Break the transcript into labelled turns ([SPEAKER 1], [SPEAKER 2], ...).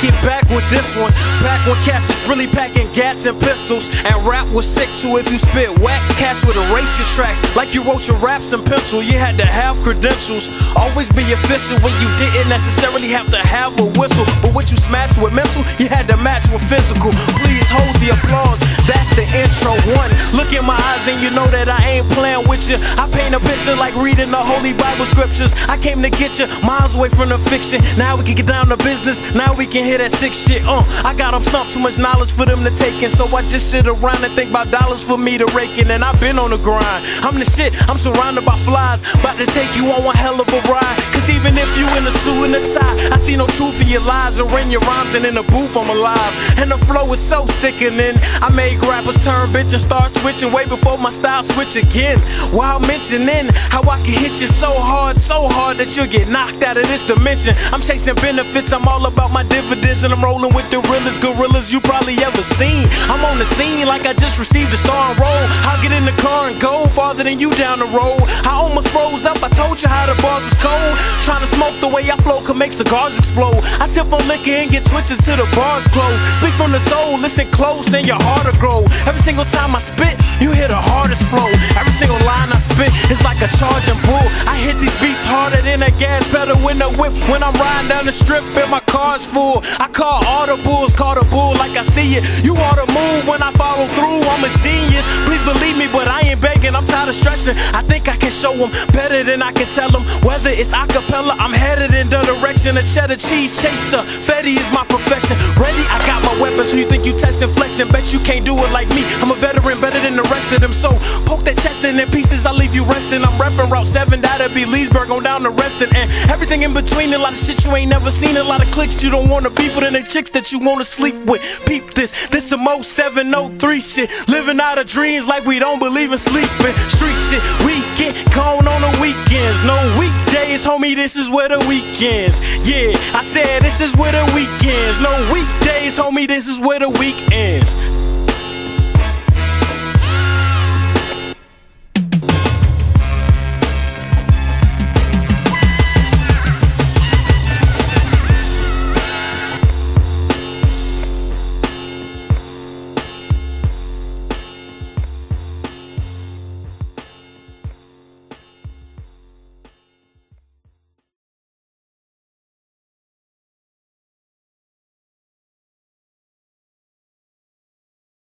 [SPEAKER 1] get back with this one. Back when cats was really packing gats and pistols. And rap was sick too if you spit whack cats would erase your tracks. Like you wrote your raps in pencil, you had to have credentials. Always be official when you didn't necessarily have to have a whistle. But what you smashed with mental, you had to match with physical. Please hold the applause, that's the intro one. Look in my eyes and you know that I ain't playing with you. I paint a picture like reading the Holy Bible scriptures. I came to get you miles away from the fiction. Now we can get down to business, now we can hear that sick shit. Uh, I got them stumped, too much knowledge for them to take in. So I just sit around and think about dollars for me to rake in. And I've been on the grind. I'm the shit, I'm surrounded by flies. About to take you on one hell of a ride. Cause even if you in a suit and a tie, I see no truth in your lies or in your rhymes. And in the booth, I'm alive. And the flow is so sickening. I make rappers turn bitch and start switching way before my style switch again. While mentioning how I can hit you so hard, so hard that you'll get knocked out of this dimension. I'm chasing benefits, I'm all about my dividends, and I'm rolling with the realest gorillas you probably ever seen. I'm on the scene like I just received a star and roll. I'll get in the car and go farther than you down the road. I almost froze up, I told you how the bars was cold. Trying to smoke the way I flow could make cigars explode. I sip on liquor and get twisted till the bars close. Speak from the soul, listen close, and your heart will grow. Every single time I spit, you hear the hardest flow. Every single line I spit is like a charging bull. I hit these beats harder than a gas pedal in the whip when I'm riding down the strip and my car's full. I call all the bulls, call the bull like I see it. You ought to move when I follow through. I'm a genius. Please believe me, but tired of stressing. I think I can show them better than I can tell them. Whether it's acapella, I'm headed in the direction of cheddar cheese chaser. Fetty is my profession. Ready? I got my weapons. Who you think you testing, flexing? Bet you can't do it like me. I'm a veteran, better than the rest of them. So poke that chest in in pieces. I leave you resting. I'm repping Route 7. That'll be Leesburg on down to Reston. And everything in between. A lot of shit you ain't never seen. A lot of clicks you don't wanna beef with. And the chicks that you wanna sleep with. Peep this. This some 0703 shit. Living out of dreams like we don't believe in sleeping. Street shit. We get gone on the weekends. No weekdays, homie. This is where the weekends. Yeah, I said this is where the weekends. No weekdays, homie. This is where the weekends.